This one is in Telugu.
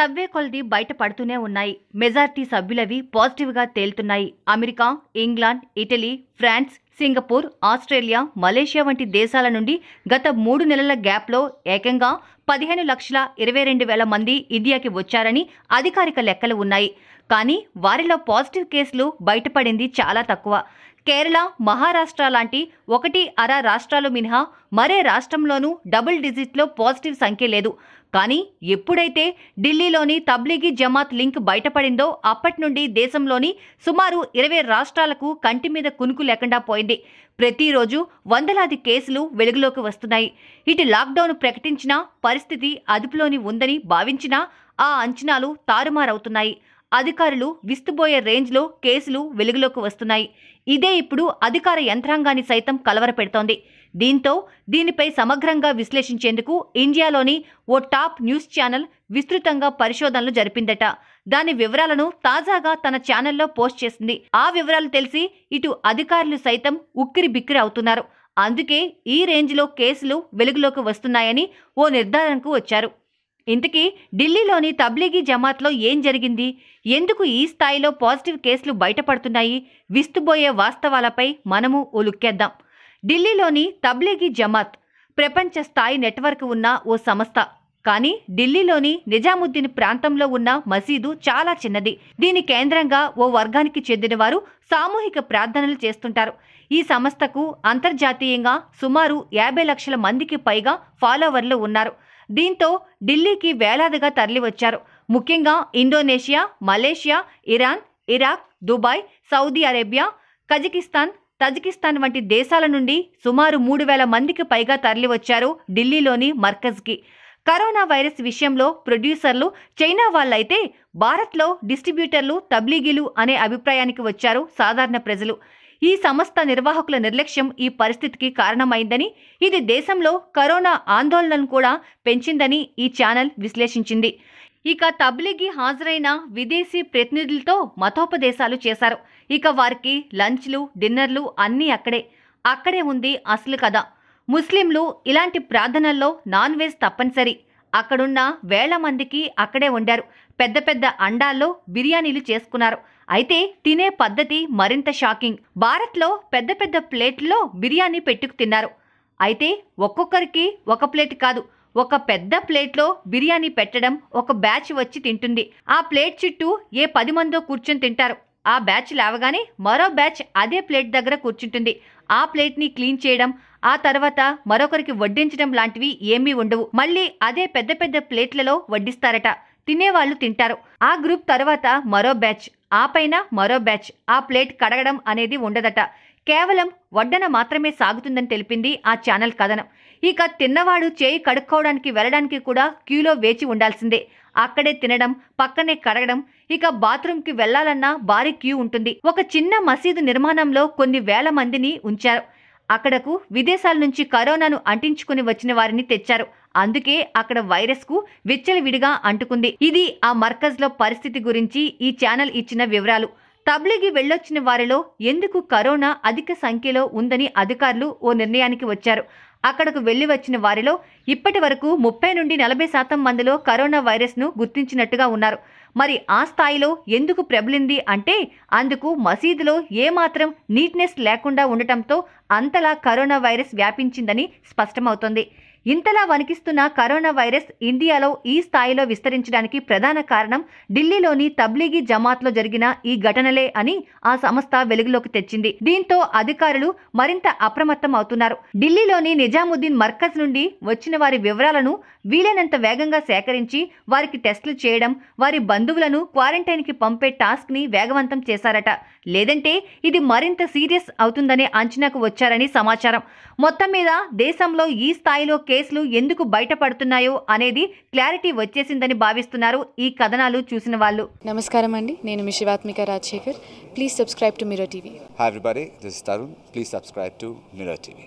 తవ్వే కొలది బయటపడుతూనే ఉన్నాయి. మెజార్టీ సభ్యులవి పాజిటివ్గా తేలుతున్నాయి. America England Italy France Singapore Australia Malaysia వంటి దేశాల నుండి గత మూడు నెలల గ్యాప్లో ఏకంగా పదిహేను లక్షల ఇరవై రెండు వేల మంది ఇండియాకి వచ్చారని అధికారిక లెక్కలు ఉన్నాయి. కానీ వారిలో పాజిటివ్ కేసులు బయటపడింది చాలా తక్కువ. కేరళ మహారాష్ట్ర లాంటి ఒకటి అర రాష్ట్రాలు మినహా మరే రాష్ట్రంలోనూ డబుల్ డిజిట్లో పాజిటివ్ సంఖ్య లేదు. కానీ ఎప్పుడైతే ఢిల్లీలోని తబ్లీగీ జమాత్ లింక్ బయటపడిందో అప్పటి నుండి దేశంలోని సుమారు ఇరవై రాష్ట్రాలకు కంటి మీద కునుకు లేకుండా పోయింది. ప్రతిరోజు వందలాది కేసులు వెలుగులోకి వస్తున్నాయి. ఇటు లాక్డౌన్ ప్రకటించినా పరిస్థితి అదుపులోని ఉందని భావించినా ఆ అంచనాలు తారుమారవుతున్నాయి. అధికారులు విస్తుబోయే రేంజ్లో కేసులు వెలుగులోకి వస్తున్నాయి. ఇదే ఇప్పుడు అధికార యంత్రాంగాన్ని సైతం కలవరపెడుతోంది. దీంతో దీనిపై సమగ్రంగా విశ్లేషించేందుకు ఇండియాలోని ఓ టాప్ న్యూస్ ఛానల్ విస్తృతంగా పరిశోధనలు జరిపిందట. దాని వివరాలను తాజాగా తన ఛానల్లో పోస్ట్ చేసింది. ఆ వివరాలు తెలిసి ఇటు అధికారులు సైతం ఉక్కిరి బిక్కిరి అవుతున్నారు. అందుకే ఈ రేంజ్లో కేసులు వెలుగులోకి వస్తున్నాయని ఓ నిర్ధారణకు వచ్చారు. ఇంతకీ ఢిల్లీలోని తబ్లీగీ జమాత్లో ఏం జరిగింది? ఎందుకు ఈ స్థాయిలో పాజిటివ్ కేసులు బయటపడుతున్నాయి? విస్తుబోయే వాస్తవాలపై మనము ఓ లుక్కేద్దాం ఢిల్లీలోని తబ్లీగీ జమాత్ ప్రపంచ స్థాయి నెట్వర్క్ ఉన్న ఓ సంస్థ. కానీ ఢిల్లీలోని నిజాముద్దీన్ ప్రాంతంలో ఉన్న మసీదు చాలా చిన్నది. దీని కేంద్రంగా ఓ వర్గానికి చెందినవారు సామూహిక ప్రార్థనలు చేస్తుంటారు. ఈ సంస్థకు అంతర్జాతీయంగా సుమారు యాభై లక్షల మందికి పైగా ఫాలోవర్లు ఉన్నారు. దీంతో ఢిల్లీకి వేలాదిగా తరలివచ్చారు. ముఖ్యంగా Indonesia Malaysia Iran Iraq Dubai Saudi Arabia Kazakhstan Tajikistan వంటి దేశాల నుండి సుమారు మూడు వేల మందికి పైగా తరలివచ్చారు ఢిల్లీలోని మర్కజ్కి. కరోనా వైరస్ విషయంలో ప్రొడ్యూసర్లు చైనా వాళ్ళైతే భారత్లో డిస్ట్రిబ్యూటర్లు తబ్లీగీలు అనే అభిప్రాయానికి వచ్చారు సాధారణ ప్రజలు. ఈ సంస్థ నిర్వాహకుల నిర్లక్ష్యం ఈ పరిస్థితికి కారణమైందని ఇది దేశంలో కరోనా ఆందోళనను కూడా పెంచిందని ఈ ఛానల్ విశ్లేషించింది. ఇక తబ్లిగి హాజరైన విదేశీ ప్రతినిధులతో మతోపదేశాలు చేశారు. ఇక వారికి లంచ్లు డిన్నర్లు అన్నీ అక్కడే. అక్కడే ఉంది అసలు కథ. ముస్లింలు ఇలాంటి ప్రార్థనల్లో నాన్ వెజ్ తప్పనిసరి. అక్కడున్న వేల మందికి అక్కడే వండారు. పెద్ద పెద్ద అండాల్లో బిర్యానీలు చేసుకున్నారు. అయితే తినే పద్ధతి మరింత షాకింగ్. భారత్లో పెద్ద పెద్ద ప్లేట్లో బిర్యానీ పెట్టుకు తిన్నారు. అయితే ఒక్కొక్కరికి ఒక ప్లేట్ కాదు. ఒక పెద్ద ప్లేట్లో బిర్యానీ పెట్టడం ఒక బ్యాచ్ వచ్చి తింటుంది. ఆ ప్లేట్ చుట్టూ ఏ పది మందో కూర్చొని తింటారు. ఆ బ్యాచ్ లేవగానే మరో బ్యాచ్ అదే ప్లేట్ దగ్గర కూర్చుంటుంది. ఆ ప్లేట్ని క్లీన్ చేయడం ఆ తర్వాత మరొకరికి వడ్డించడం లాంటివి ఏమీ ఉండవు. మళ్ళీ అదే పెద్ద పెద్ద ప్లేట్లలో వడ్డిస్తారట. తినేవాళ్ళు తింటారు. ఆ గ్రూప్ తర్వాత మరో బ్యాచ్. ఆ పైన మరో బ్యాచ్ ఆ ప్లేట్ కడగడం అనేది ఉండదట. కేవలం వడ్డన మాత్రమే సాగుతుందని తెలిపింది ఆ ఛానల్ కథనం. ఇక తిన్నవాడు చేయి కడుక్కోవడానికి వెళ్ళడానికి కూడా క్యూలో వేచి ఉండాల్సిందే. అక్కడే తినడం పక్కనే కడగడం ఇక బాత్రూంకి వెళ్ళాలన్నా భారీ క్యూ ఉంటుంది. ఒక చిన్న మసీదు నిర్మాణంలో కొన్ని వేల మందిని ఉంచారు. అక్కడకు విదేశాల నుంచి కరోనాను అంటించుకుని వచ్చిన వారిని తెచ్చారు. అందుకే అక్కడ వైరస్కు విచ్చలవిడిగా అంటుకుంది. ఇది ఆ మర్కజ్లో పరిస్థితి గురించి ఈ ఛానల్ ఇచ్చిన వివరాలు. తబ్లిగి వెళ్ళొచ్చిన వారిలో ఎందుకు కరోనా అధిక సంఖ్యలో ఉందని అధికారులు ఓ నిర్ణయానికి వచ్చారు. అక్కడకు వెళ్ళి వచ్చిన వారిలో ఇప్పటి వరకు ముప్పై నుండి నలభై శాతం మందిలో కరోనా వైరస్ను గుర్తించినట్టుగా ఉన్నారు. మరి ఆ స్థాయిలో ఎందుకు ప్రబలింది అంటే అందుకు మసీదులో ఏమాత్రం నీట్నెస్ లేకుండా ఉండటంతో అంతలా కరోనా వైరస్ వ్యాపించిందని స్పష్టమవుతోంది. ఇంతలా వణికిస్తున్న కరోనా వైరస్ ఇండియాలో ఈ స్థాయిలో విస్తరించడానికి ప్రధాన కారణం ఢిల్లీలోని తబ్లీగీ జమాత్లో జరిగిన ఈ ఘటనలే అని ఆ సంస్థ వెలుగులోకి తెచ్చింది. దీంతో అధికారులు మరింత అప్రమత్తం అవుతున్నారు. ఢిల్లీలోని నిజాముద్దీన్ మర్కజ్ నుండి వచ్చిన వారి వివరాలను వీలైనంత వేగంగా సేకరించి వారికి టెస్టులు చేయడం వారి బంధువులను క్వారంటైన్కి పంపే టాస్క్ని వేగవంతం చేశారట. లేదంటే ఇది మరింత సీరియస్ అవుతుందనే అంచనాకు వచ్చారని సమాచారం. మొత్తం మీద దేశంలో ఈ స్థాయిలో కేసులు ఎందుకు బయటపడుతున్నాయో అనేది క్లారిటీ వచ్చేసిందని భావిస్తున్నారు ఈ కథనాలు చూసిన వాళ్ళు. నమస్కారం అండి. నేను మీ Shivathmika Rajasekhar. Please subscribe to mirror TV. Everybody, this is Tarun. Please subscribe to Mirror TV.